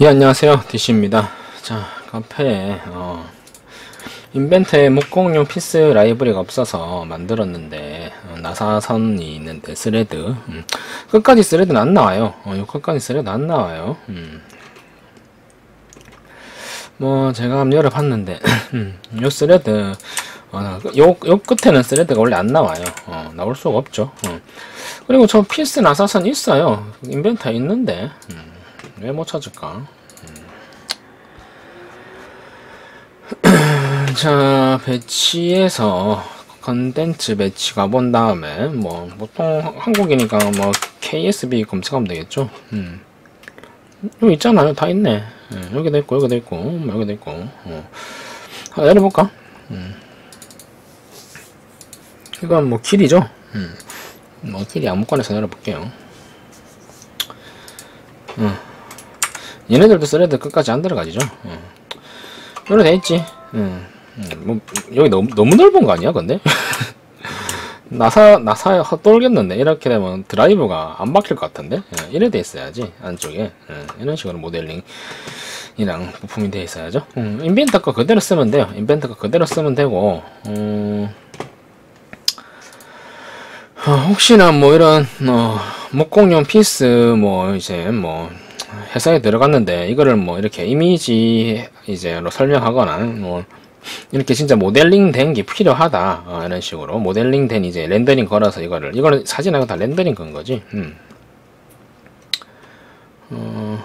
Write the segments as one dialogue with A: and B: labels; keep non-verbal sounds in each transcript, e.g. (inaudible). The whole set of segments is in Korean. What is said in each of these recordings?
A: 예, 안녕하세요. DC입니다. 자, 카페에, 어, 인벤터에 목공용 피스 라이브러리가 없어서 만들었는데, 어, 나사선이 있는데, thread. 음, 끝까지 thread는 안 나와요. 어, 요 끝까지 thread 안 나와요. 음. 뭐, 제가 한번 열어봤는데, (clears throat) 음, 요 thread, 어, 요, 요 끝에는 thread가 원래 안 나와요. 어, 나올 수가 없죠. 어. 그리고 저 피스 나사선 있어요. 인벤터에 있는데, 음. 왜 못 찾을까? 음. (clears throat) 자, 배치에서 컨텐츠 배치 가본 다음에 뭐 보통 한국이니까 뭐 KSB 검색하면 되겠죠. 음. 여기 있잖아요. 다 있네. 예, 여기도 있고 여기도 있고 뭐 여기도 있고. 어. 하나 내려볼까? 음. 이건 뭐 길이죠. 음. 뭐 길이 아무거나 내려볼게요. 얘네들도 thread 끝까지 안 들어가지죠. 어. 이래 돼 있지. 음. 음. 뭐 여기 너무 너무 넓은 거 아니야, 근데? (laughs) 나사 나사 헛돌겠는데 이렇게 되면 드라이브가 안 박힐 것 같은데 예, 이래 돼 있어야지 안쪽에 예, 이런 식으로 모델링이랑 부품이 돼 있어야죠 음, 인벤터 거 그대로 쓰면 돼요 인벤터 거 그대로 쓰면 되고 음, 어, 혹시나 뭐 이런 어, 목공용 피스 뭐 이제 뭐 회사에 들어갔는데 이거를 뭐 이렇게 이미지 이제로 설명하거나 뭐 이렇게 진짜 모델링 된 게 필요하다 어, 이런 식으로 모델링 된 이제 렌더링 걸어서 이거를 이거는 사진하고 다 렌더링 건 거지 음. 어.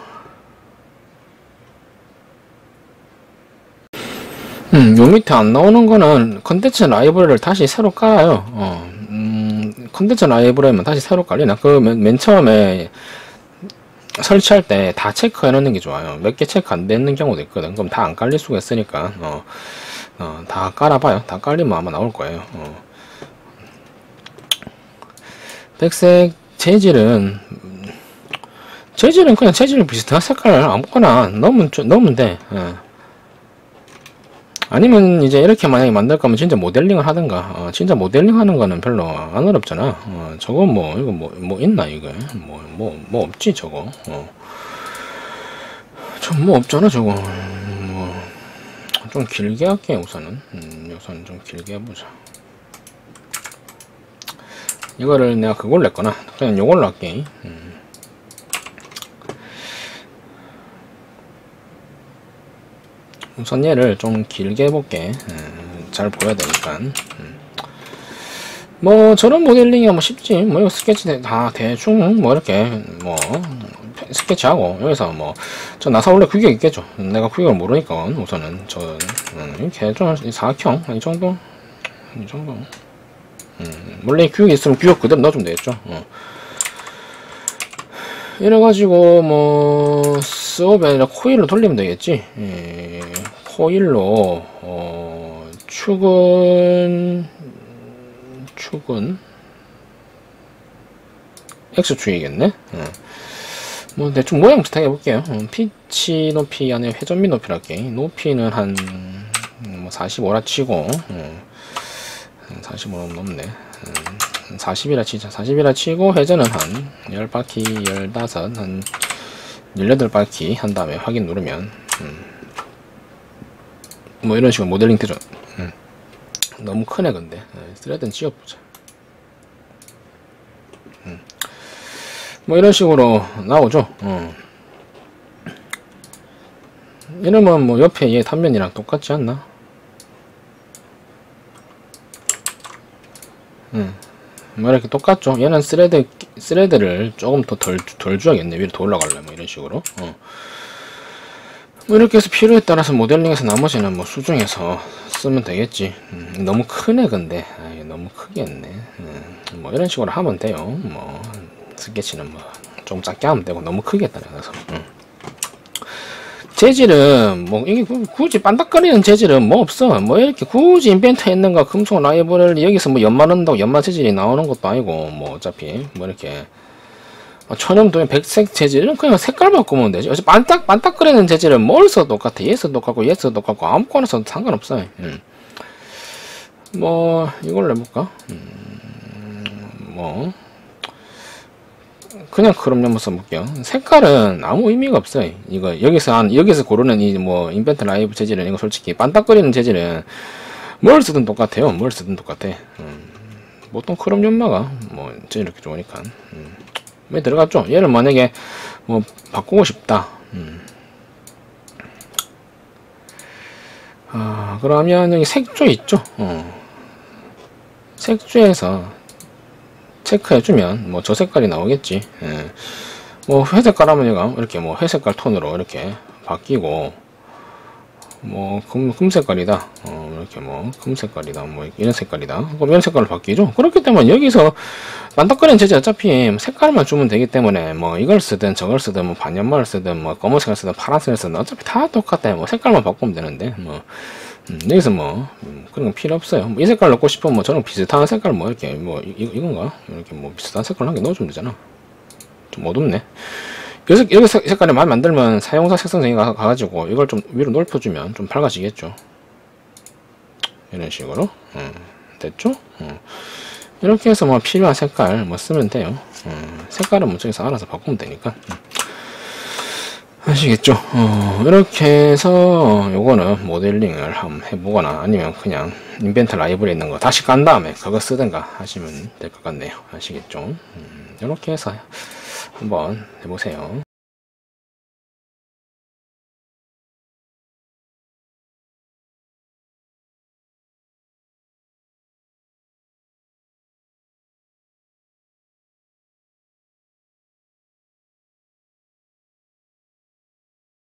A: 음, 요 밑에 안 나오는 거는 컨텐츠 라이브러리를 다시 새로 깔아요. 어, 음, 컨텐츠 라이브러리면 다시 새로 깔리나? 그, 맨, 맨 처음에 설치할 때 다 체크해 놓는 게 좋아요. 몇 개 체크 안 되는 경우도 있거든. 그럼 다 안 깔릴 수가 있으니까, 어, 어, 다 깔아봐요. 다 깔리면 아마 나올 거예요. 어. 백색 재질은, 재질은 그냥 재질 비슷한 색깔 아무거나 넣으면, 넣으면 돼. 어. 아니면 이제 이렇게 만약에 만들 거면 진짜 모델링을 하든가 어, 진짜 모델링 하는 거는 별로 안 어렵잖아. 어, 저거 뭐 이거 뭐, 뭐 있나 이거? 뭐 뭐, 뭐 없지 저거? 어. 좀뭐 없잖아 저거. 뭐. 좀 길게 할게 우선은. 음, 우선 좀 길게 해보자. 이거를 내가 그걸로 했거나 그냥 요걸로 할게. 음. 선 얘를 좀 길게 해볼게. 음, 잘 보여야 되니까. 음. 뭐 저런 모델링이 뭐 쉽지. 뭐 이거 스케치 다 대충 뭐 이렇게 뭐 스케치하고 여기서 뭐 저 나사 원래 규격 있겠죠. 내가 규격을 모르니까 우선은 저 음, 이렇게 좀 사각형 이 정도? 이 정도? 음, 원래 규격이 있으면 규격 그대로 넣어주면 되겠죠. 어. 이래가지고 뭐 수업이 아니라 코일로 돌리면 되겠지? 예, 코일로 어, 축은 축은? X축이겠네? 예. 뭐 대충 모양 비슷하게 해볼게요. 어, 피치 높이 안에 회전미 높이라 할게 높이는 한뭐 45라 치고 어, 45는 넘네. 음, 40이라 치자. 40이라 치고 회전은 한 10바퀴 15, 한 18바퀴 한 다음에 확인 누르면 음, 뭐 이런 식으로 모델링 되죠 음, 너무 크네 근데 네, thread는 찍어보자 음, 뭐 이런 식으로 나오죠 어. 이러면 뭐 옆에 얘 단면이랑 똑같지 않나 음. 뭐 이렇게 똑같죠. 얘는 thread thread를 조금 더 덜 덜 줘야겠네. 위로 더 올라가려면 뭐 이런 식으로. 어. 뭐 이렇게 해서 필요에 따라서 모델링해서 나머지는 뭐 수정해서 쓰면 되겠지. 음, 너무 크네 근데. 아이, 너무 크게 했네. 음, 뭐 이런 식으로 하면 돼요. 뭐 스케치는 뭐 좀 작게 하면 되고 너무 크게 했다 그래서. 음. 재질은 뭐 이게 굳이 반짝거리는 재질은 뭐 없어. 뭐 이렇게 굳이 인벤트에 있는 거 금속 라이브러리 여기서 뭐 연마 넣는다고 연마 재질이 나오는 것도 아니고 뭐 어차피 뭐 이렇게 천연도의 백색 재질은 그냥 색깔 바꾸면 되지. 어차피 반딱 반딱거리는 재질은 뭘 써도 똑같아. 얘서 똑같고 얘서 똑같고 아무거나 써도 상관없어요 음. 뭐 이걸로 해볼까? 음, 뭐 그냥 크롬 한번 써볼게요. 색깔은 아무 의미가 없어요. 이거 여기서 한 여기서 고르는 이 뭐 인벤트 라이브 재질은 이거 솔직히 반딱거리는 재질은 뭘 쓰든 똑같아요. 뭘 쓰든 똑같아. 음, 보통 크롬 연마가 뭐 이렇게 좋으니까. 음. 왜 들어갔죠? 얘를 만약에 뭐 바꾸고 싶다. 음. 아 그러면 여기 색조 있죠? 어. 색조에서 체크해주면 뭐 저 색깔이 나오겠지. 예. 뭐 회색깔 하면 얘가 이렇게 뭐 회색깔 톤으로 이렇게 바뀌고 뭐 금, 금색깔이다. 어, 이렇게 뭐 금색깔이다. 뭐 이런 색깔이다. 그럼 이런 색깔로 바뀌죠. 그렇기 때문에 여기서 반짝거리는 재질 어차피 색깔만 주면 되기 때문에 뭐 이걸 쓰든 저걸 쓰든 뭐 반연말을 쓰든 뭐 검은색을 쓰든 파란색을 쓰든 어차피 다 똑같아요. 뭐 색깔만 바꾸면 되는데 뭐 음, 여기서 뭐 음, 그런 건 필요 없어요. 뭐 이 색깔 넣고 싶으면 뭐 저랑 비슷한 색깔 뭐 이렇게 뭐 이, 이건가 이렇게 뭐 비슷한 색깔 한 개 넣어주면 되잖아. 좀 어둡네. 여기, 여기 색, 색깔이 많이 만들면 사용사 색상정이 가, 가지고 이걸 좀 위로 넓혀주면 좀 밝아지겠죠. 이런 식으로 음, 됐죠? 음. 이렇게 해서 뭐 필요한 색깔 뭐 쓰면 돼요. 음, 색깔은 뭐 저기서 알아서 바꾸면 되니까. 음. 아시겠죠? 어, 이렇게 해서 요거는 모델링을 한번 해보거나 아니면 그냥 인벤트 라이브러리 있는 거 다시 깐 다음에 그거 쓰든가 하시면 될 것 같네요. 아시겠죠? 음, 이렇게 해서 한번 해보세요.